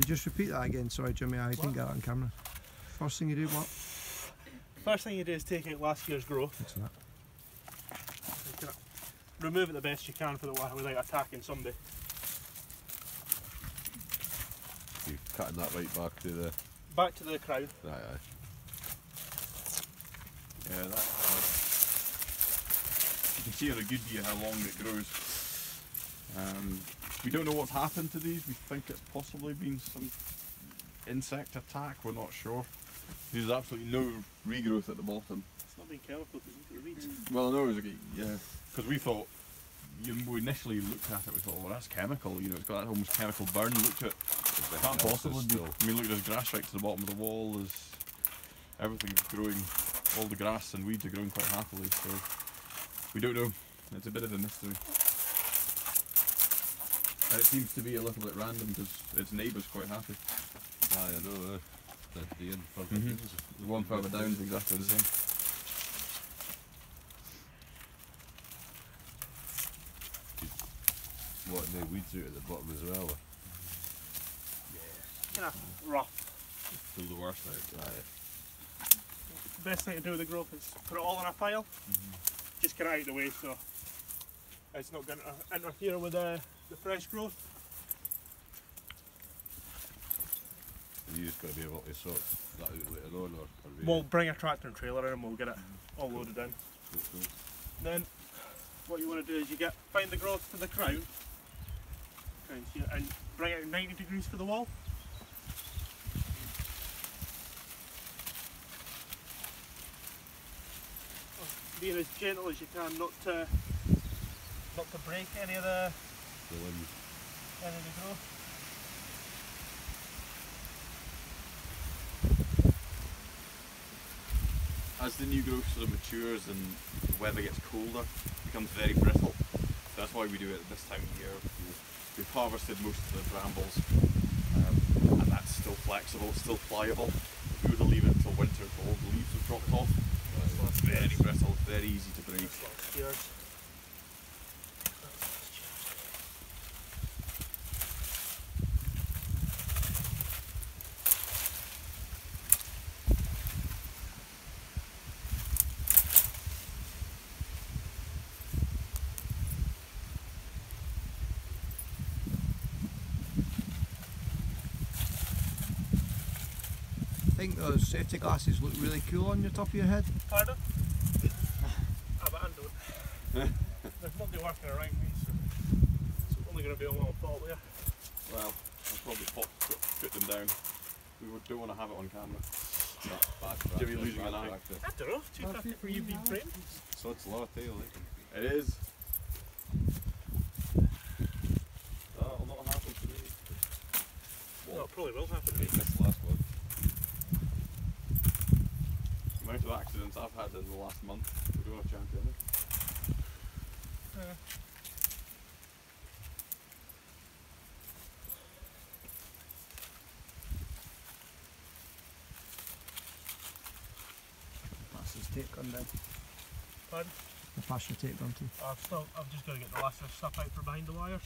You just repeat that again. Sorry, Jimmy. I didn't get that on camera. First thing you do, what? First thing you do is take out last year's growth. What's that? Remove it the best you can for the while without attacking somebody. You're cutting that right back to the. Back to the crown. Right, aye. Yeah, that. You can see on a good year how long it grows. Um, we don't know what's happened to these. We think it's possibly been some insect attack. We're not sure. There's absolutely no regrowth at the bottom. It's not being chemical because the reeds. Well, I know it was a, yeah, because we thought you know, we initially looked at it. We thought, well, that's chemical. You know, it's got that almost chemical burn. Looked at The can't possibly be. I mean, look, there's grass right to the bottom of the wall. There's everything's growing. All the grass and weeds are growing quite happily. So we don't know. It's a bit of a mystery. And it seems to be a little bit random because its neighbour's quite happy. Aye, I know. Uh, the, the in front Mhm. The one further down is exactly the same. What, no weeds out at the bottom as well? Yeah. Kind of rough. Still the worst out. Aye. The best thing to do with the growth is put it all in a pile. Just get it out of the way so it's not going to interfere with the, the fresh growth. You just got to be able to sort that out later on, or, or we- We'll bring a tractor and trailer in and we'll get it all loaded in. Then what you want to do is you get find the growth to the crown crown and bring it 90 degrees for the wall. Being as gentle as you can, not to not to break any of the the limbs. any of the growth. As the new growth sort of matures and the weather gets colder, it becomes very brittle. So that's why we do it at this time of year. We've harvested most of the brambles, um, and that's still flexible, still pliable. If we were to leave it until winter until all the leaves have dropped off, it's very brittle, very easy to break. Cheers. Think those safety glasses look really cool on your top of your head. Pardon? ah, but I don't. There's nobody working around me, so it's only going to be a little fault there. Well, I'll probably pop, put, put them down. We don't want to have it on camera. Bad Jimmy losing an eye. practice. I don't know, 250 for You've Been Framed. So it's law tail, eh? It is. That'll not happen today. No, it probably will happen. Make this last one. The amount of accidents I've had in the last month, we don't have champion. Yeah. Pass this tape gun down. Pardon? The pass your tape gun to. I've still, I've just got to get the last of the stuff out from behind the wires.